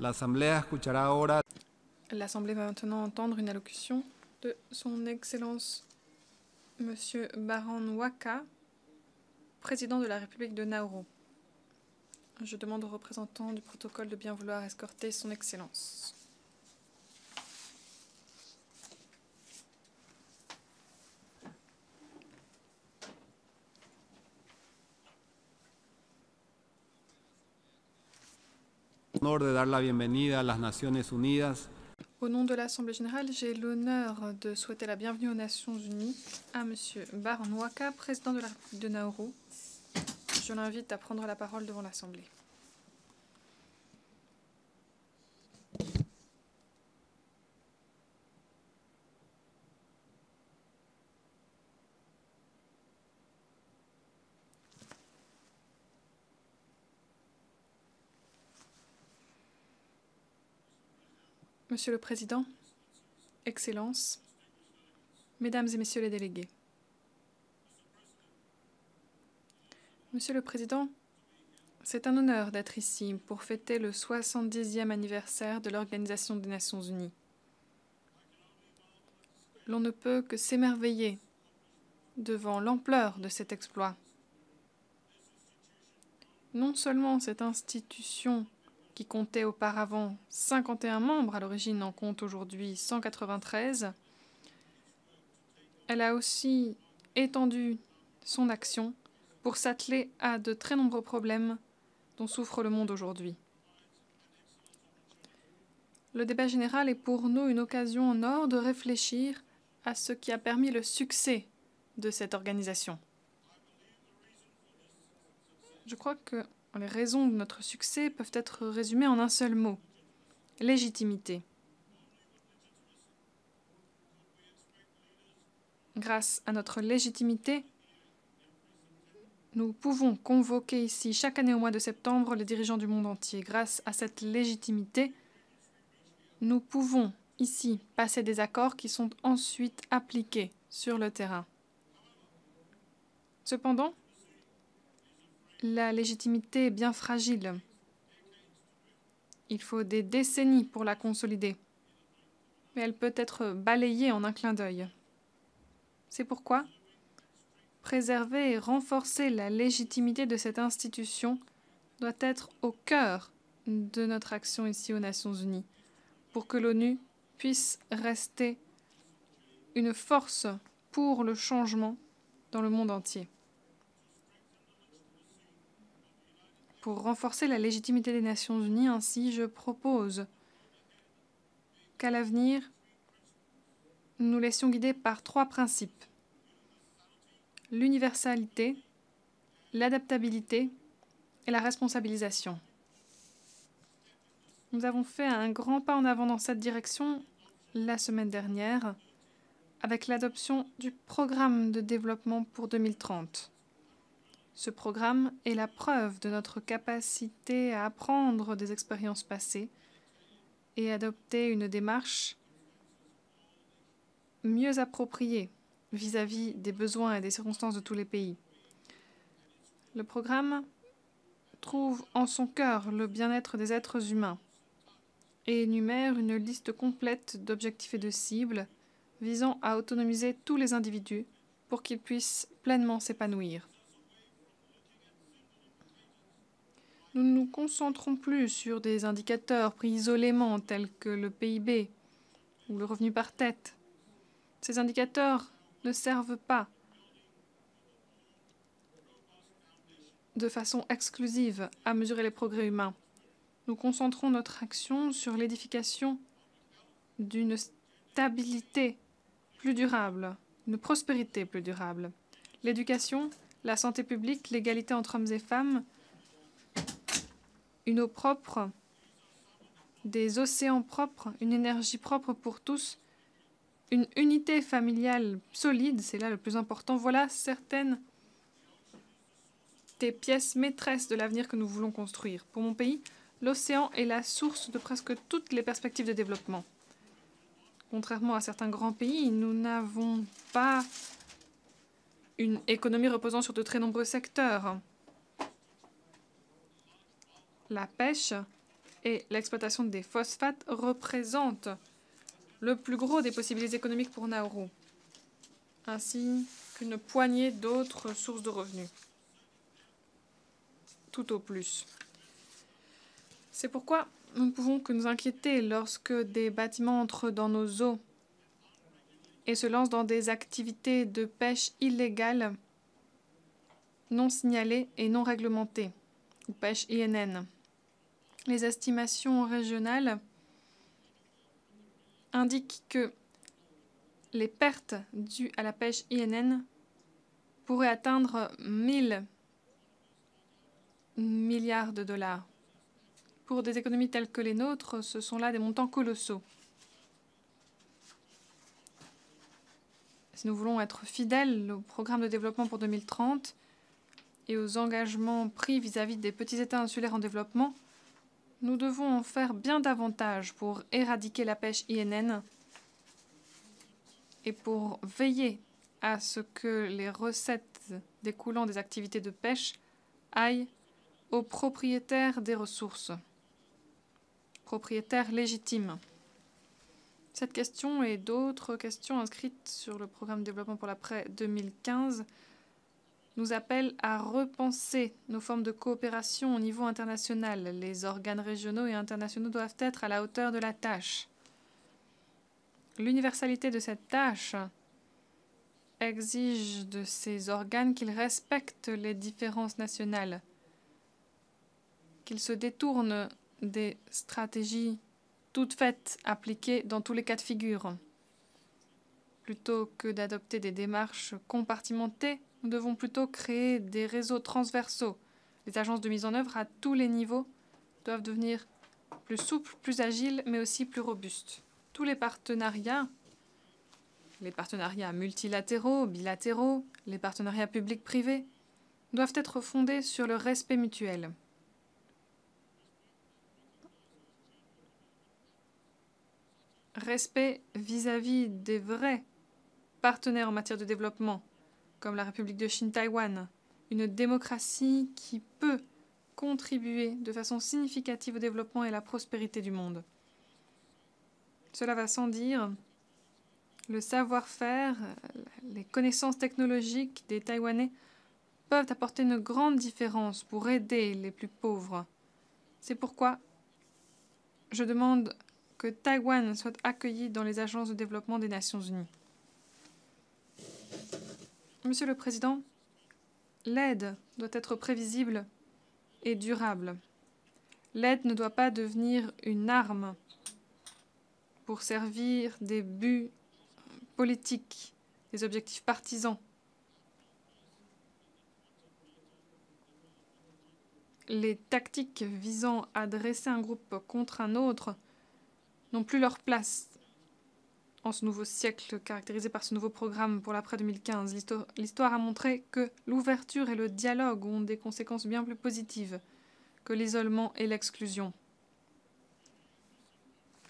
L'Assemblée va maintenant entendre une allocution de Son Excellence Monsieur Baron Waka, président de la République de Nauru. Je demande aux représentants du protocole de bien vouloir escorter Son Excellence. Au nom de l'Assemblée générale, j'ai l'honneur de souhaiter la bienvenue aux Nations Unies à Monsieur Baron Waka, président de la République de Nauru. Je l'invite à prendre la parole devant l'Assemblée. Monsieur le Président, Excellences, Mesdames et Messieurs les délégués. Monsieur le Président, c'est un honneur d'être ici pour fêter le 70e anniversaire de l'Organisation des Nations Unies. L'on ne peut que s'émerveiller devant l'ampleur de cet exploit. Non seulement cette institution qui comptait auparavant 51 membres, à l'origine en compte aujourd'hui 193. Elle a aussi étendu son action pour s'atteler à de très nombreux problèmes dont souffre le monde aujourd'hui. Le débat général est pour nous une occasion en or de réfléchir à ce qui a permis le succès de cette organisation. Je crois que les raisons de notre succès peuvent être résumées en un seul mot légitimité. Grâce à notre légitimité, nous pouvons convoquer ici chaque année au mois de septembre les dirigeants du monde entier. Grâce à cette légitimité, nous pouvons ici passer des accords qui sont ensuite appliqués sur le terrain. Cependant, la légitimité est bien fragile. Il faut des décennies pour la consolider. Mais elle peut être balayée en un clin d'œil. C'est pourquoi préserver et renforcer la légitimité de cette institution doit être au cœur de notre action ici aux Nations Unies, pour que l'ONU puisse rester une force pour le changement dans le monde entier. Pour renforcer la légitimité des Nations Unies, ainsi, je propose qu'à l'avenir, nous laissions guider par trois principes. L'universalité, l'adaptabilité et la responsabilisation. Nous avons fait un grand pas en avant dans cette direction la semaine dernière avec l'adoption du programme de développement pour 2030. Ce programme est la preuve de notre capacité à apprendre des expériences passées et adopter une démarche mieux appropriée vis-à-vis des besoins et des circonstances de tous les pays. Le programme trouve en son cœur le bien-être des êtres humains et énumère une liste complète d'objectifs et de cibles visant à autonomiser tous les individus pour qu'ils puissent pleinement s'épanouir. Nous ne nous concentrons plus sur des indicateurs pris isolément tels que le PIB ou le revenu par tête. Ces indicateurs ne servent pas de façon exclusive à mesurer les progrès humains. Nous concentrons notre action sur l'édification d'une stabilité plus durable, une prospérité plus durable. L'éducation, la santé publique, l'égalité entre hommes et femmes, une eau propre, des océans propres, une énergie propre pour tous, une unité familiale solide, c'est là le plus important. Voilà certaines des pièces maîtresses de l'avenir que nous voulons construire. Pour mon pays, l'océan est la source de presque toutes les perspectives de développement. Contrairement à certains grands pays, nous n'avons pas une économie reposant sur de très nombreux secteurs. La pêche et l'exploitation des phosphates représentent le plus gros des possibilités économiques pour Nauru, ainsi qu'une poignée d'autres sources de revenus. Tout au plus. C'est pourquoi nous ne pouvons que nous inquiéter lorsque des bâtiments entrent dans nos eaux et se lancent dans des activités de pêche illégales, non signalées et non réglementées, ou pêche INN. Les estimations régionales indiquent que les pertes dues à la pêche INN pourraient atteindre 1000 milliards de dollars. Pour des économies telles que les nôtres, ce sont là des montants colossaux. Si nous voulons être fidèles au programme de développement pour 2030 et aux engagements pris vis-à-vis -vis des petits États insulaires en développement, nous devons en faire bien davantage pour éradiquer la pêche INN et pour veiller à ce que les recettes découlant des activités de pêche aillent aux propriétaires des ressources propriétaires légitimes. Cette question et d'autres questions inscrites sur le programme de développement pour l'après 2015 nous appellent à repenser nos formes de coopération au niveau international. Les organes régionaux et internationaux doivent être à la hauteur de la tâche. L'universalité de cette tâche exige de ces organes qu'ils respectent les différences nationales, qu'ils se détournent des stratégies toutes faites appliquées dans tous les cas de figure. Plutôt que d'adopter des démarches compartimentées, nous devons plutôt créer des réseaux transversaux. Les agences de mise en œuvre à tous les niveaux doivent devenir plus souples, plus agiles, mais aussi plus robustes. Tous les partenariats, les partenariats multilatéraux, bilatéraux, les partenariats publics-privés, doivent être fondés sur le respect mutuel. respect vis-à-vis des vrais partenaires en matière de développement, comme la République de Chine-Taïwan, une démocratie qui peut contribuer de façon significative au développement et à la prospérité du monde. Cela va sans dire, le savoir-faire, les connaissances technologiques des Taïwanais peuvent apporter une grande différence pour aider les plus pauvres. C'est pourquoi je demande que Taïwan soit accueilli dans les agences de développement des Nations Unies. Monsieur le Président, l'aide doit être prévisible et durable. L'aide ne doit pas devenir une arme pour servir des buts politiques, des objectifs partisans. Les tactiques visant à dresser un groupe contre un autre n'ont plus leur place en ce nouveau siècle caractérisé par ce nouveau programme pour l'après 2015. L'histoire a montré que l'ouverture et le dialogue ont des conséquences bien plus positives que l'isolement et l'exclusion.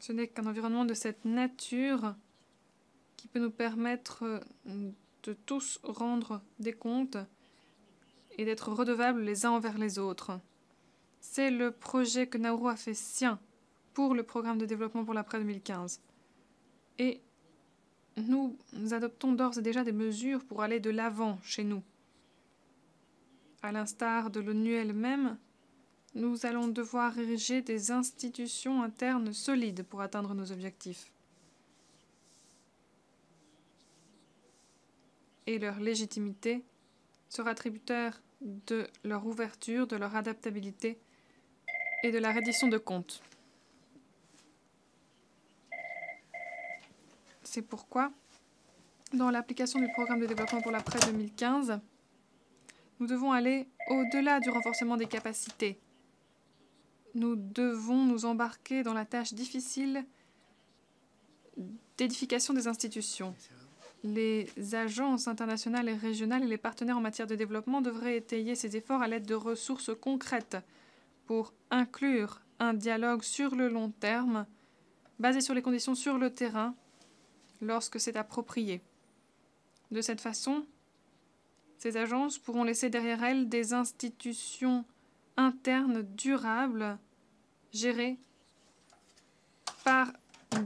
Ce n'est qu'un environnement de cette nature qui peut nous permettre de tous rendre des comptes et d'être redevables les uns envers les autres. C'est le projet que Nauru a fait sien pour le programme de développement pour l'après 2015. Et nous, adoptons d'ores et déjà des mesures pour aller de l'avant chez nous. À l'instar de l'ONU elle-même, nous allons devoir ériger des institutions internes solides pour atteindre nos objectifs. Et leur légitimité sera tributaire de leur ouverture, de leur adaptabilité et de la reddition de comptes. C'est pourquoi, dans l'application du programme de développement pour l'après 2015, nous devons aller au-delà du renforcement des capacités. Nous devons nous embarquer dans la tâche difficile d'édification des institutions. Les agences internationales et régionales et les partenaires en matière de développement devraient étayer ces efforts à l'aide de ressources concrètes pour inclure un dialogue sur le long terme, basé sur les conditions sur le terrain lorsque c'est approprié. De cette façon, ces agences pourront laisser derrière elles des institutions internes durables, gérés par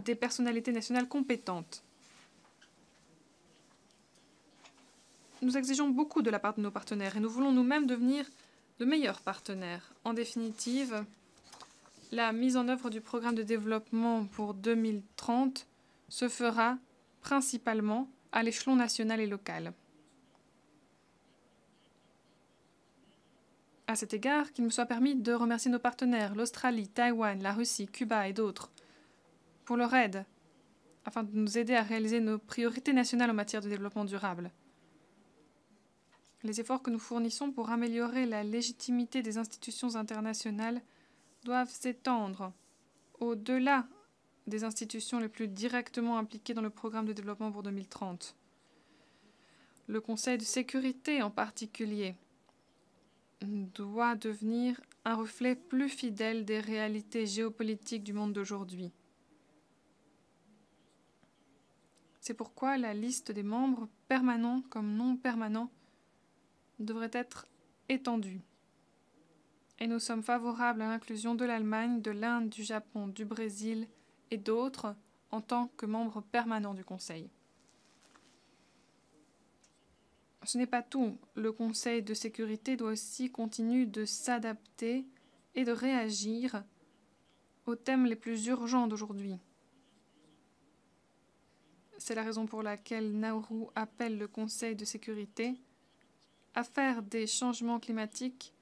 des personnalités nationales compétentes. Nous exigeons beaucoup de la part de nos partenaires et nous voulons nous-mêmes devenir de meilleurs partenaires. En définitive, la mise en œuvre du programme de développement pour 2030 se fera principalement à l'échelon national et local. À cet égard, qu'il me soit permis de remercier nos partenaires, l'Australie, Taïwan, la Russie, Cuba et d'autres, pour leur aide, afin de nous aider à réaliser nos priorités nationales en matière de développement durable. Les efforts que nous fournissons pour améliorer la légitimité des institutions internationales doivent s'étendre au-delà des institutions les plus directement impliquées dans le programme de développement pour 2030. Le Conseil de sécurité en particulier doit devenir un reflet plus fidèle des réalités géopolitiques du monde d'aujourd'hui. C'est pourquoi la liste des membres permanents comme non permanents devrait être étendue. Et nous sommes favorables à l'inclusion de l'Allemagne, de l'Inde, du Japon, du Brésil et d'autres en tant que membres permanents du Conseil. Ce n'est pas tout. Le Conseil de sécurité doit aussi continuer de s'adapter et de réagir aux thèmes les plus urgents d'aujourd'hui. C'est la raison pour laquelle Nauru appelle le Conseil de sécurité à faire des changements climatiques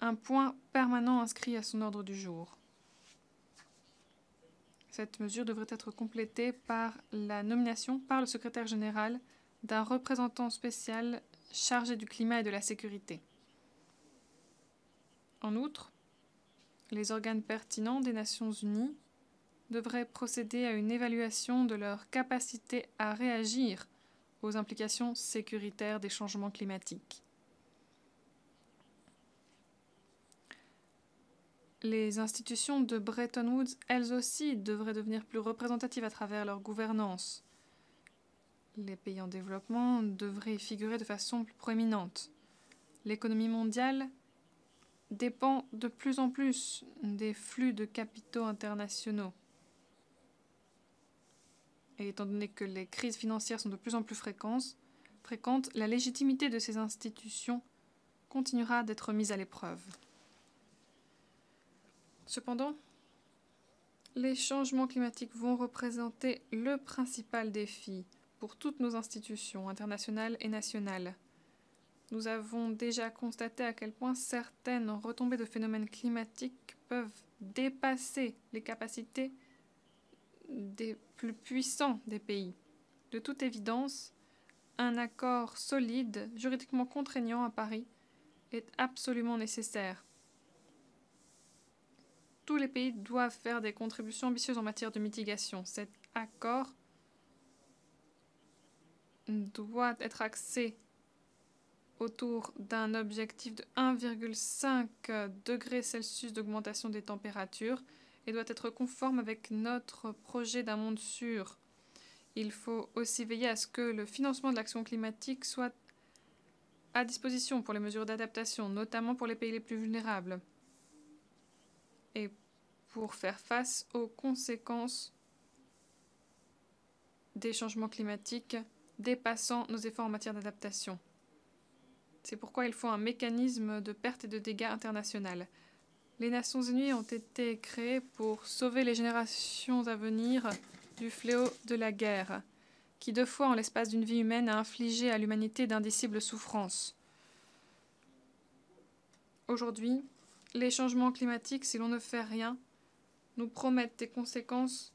un point permanent inscrit à son ordre du jour. Cette mesure devrait être complétée par la nomination par le secrétaire général d'un représentant spécial chargé du climat et de la sécurité. En outre, les organes pertinents des Nations Unies devraient procéder à une évaluation de leur capacité à réagir aux implications sécuritaires des changements climatiques. Les institutions de Bretton Woods, elles aussi, devraient devenir plus représentatives à travers leur gouvernance. Les pays en développement devraient figurer de façon plus proéminente. L'économie mondiale dépend de plus en plus des flux de capitaux internationaux. Et étant donné que les crises financières sont de plus en plus fréquentes la légitimité de ces institutions continuera d'être mise à l'épreuve. Cependant, les changements climatiques vont représenter le principal défi pour toutes nos institutions internationales et nationales. Nous avons déjà constaté à quel point certaines retombées de phénomènes climatiques peuvent dépasser les capacités des plus puissants des pays. De toute évidence, un accord solide, juridiquement contraignant à Paris, est absolument nécessaire. Tous les pays doivent faire des contributions ambitieuses en matière de mitigation. Cet accord doit être axé autour d'un objectif de 1,5 degré Celsius d'augmentation des températures et doit être conforme avec notre projet d'un monde sûr. Il faut aussi veiller à ce que le financement de l'action climatique soit à disposition pour les mesures d'adaptation, notamment pour les pays les plus vulnérables, et pour faire face aux conséquences des changements climatiques dépassant nos efforts en matière d'adaptation. C'est pourquoi il faut un mécanisme de perte et de dégâts international. Les Nations Unies ont été créées pour sauver les générations à venir du fléau de la guerre, qui deux fois en l'espace d'une vie humaine a infligé à l'humanité d'indicibles souffrances. Aujourd'hui, les changements climatiques, si l'on ne fait rien, nous promettent des conséquences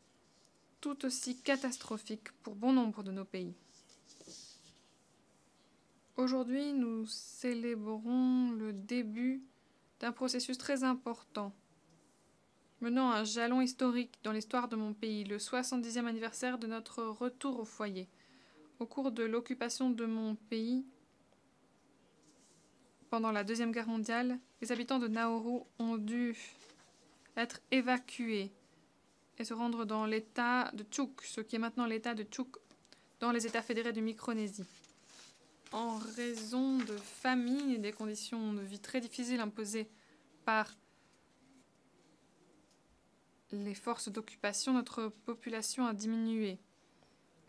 tout aussi catastrophiques pour bon nombre de nos pays. Aujourd'hui, nous célébrons le début d'un processus très important, menant un jalon historique dans l'histoire de mon pays, le 70e anniversaire de notre retour au foyer. Au cours de l'occupation de mon pays, pendant la Deuxième Guerre mondiale, les habitants de Nauru ont dû être évacués et se rendre dans l'état de Tchouk, ce qui est maintenant l'état de Tchouk dans les États fédérés de Micronésie en raison de famine et des conditions de vie très difficiles imposées par les forces d'occupation, notre population a diminué,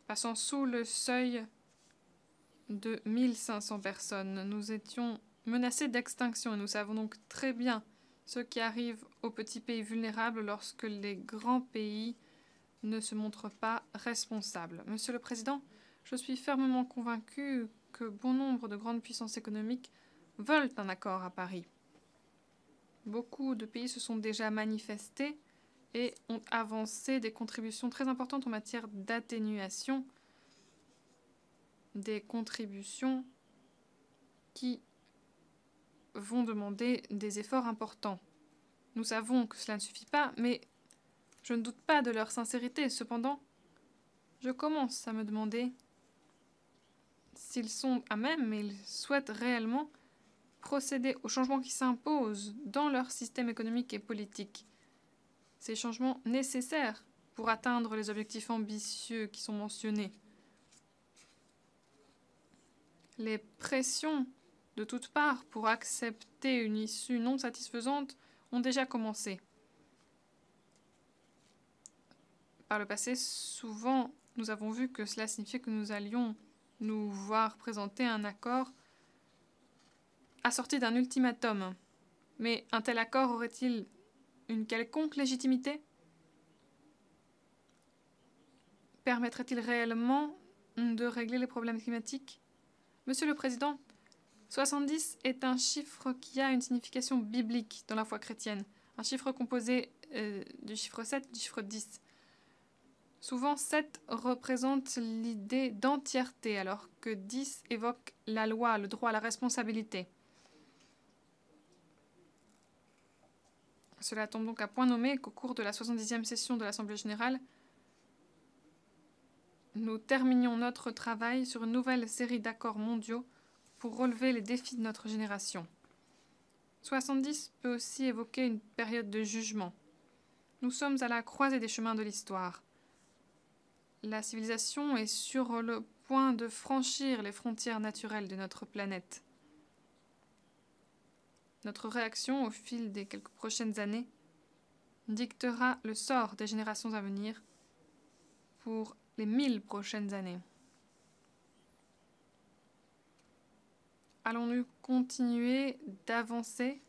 passant sous le seuil de 1500 personnes. Nous étions menacés d'extinction et nous savons donc très bien ce qui arrive aux petits pays vulnérables lorsque les grands pays ne se montrent pas responsables. Monsieur le Président, je suis fermement convaincu que bon nombre de grandes puissances économiques veulent un accord à Paris. Beaucoup de pays se sont déjà manifestés et ont avancé des contributions très importantes en matière d'atténuation des contributions qui vont demander des efforts importants. Nous savons que cela ne suffit pas, mais je ne doute pas de leur sincérité. Cependant, je commence à me demander s'ils sont à même, mais ils souhaitent réellement procéder aux changements qui s'imposent dans leur système économique et politique. Ces changements nécessaires pour atteindre les objectifs ambitieux qui sont mentionnés. Les pressions de toutes parts pour accepter une issue non satisfaisante ont déjà commencé. Par le passé, souvent, nous avons vu que cela signifiait que nous allions nous voir présenter un accord assorti d'un ultimatum. Mais un tel accord aurait-il une quelconque légitimité? Permettrait-il réellement de régler les problèmes climatiques? Monsieur le Président, 70 est un chiffre qui a une signification biblique dans la foi chrétienne, un chiffre composé euh, du chiffre 7 et du chiffre 10. Souvent, 7 représente l'idée d'entièreté, alors que 10 évoque la loi, le droit, la responsabilité. Cela tombe donc à point nommé qu'au cours de la 70e session de l'Assemblée générale, nous terminions notre travail sur une nouvelle série d'accords mondiaux pour relever les défis de notre génération. 70 peut aussi évoquer une période de jugement. Nous sommes à la croisée des chemins de l'histoire. La civilisation est sur le point de franchir les frontières naturelles de notre planète. Notre réaction au fil des quelques prochaines années dictera le sort des générations à venir pour les mille prochaines années. Allons-nous continuer d'avancer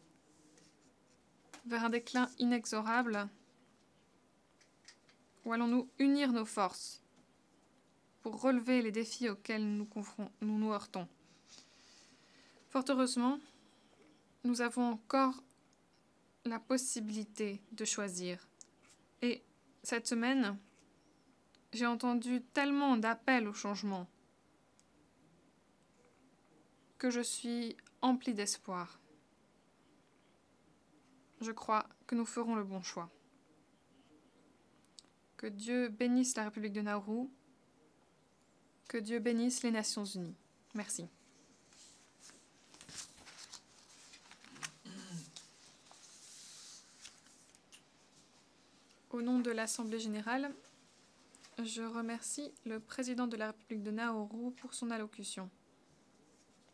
vers un déclin inexorable ou allons-nous unir nos forces pour relever les défis auxquels nous nous, heurtons? Fort heureusement, nous avons encore la possibilité de choisir. Et cette semaine, j'ai entendu tellement d'appels au changement que je suis empli d'espoir. Je crois que nous ferons le bon choix. Que Dieu bénisse la République de Nauru. Que Dieu bénisse les Nations Unies. Merci. Au nom de l'Assemblée générale, je remercie le président de la République de Nauru pour son allocution.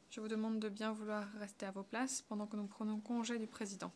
Je vous demande de bien vouloir rester à vos places pendant que nous prenons congé du président.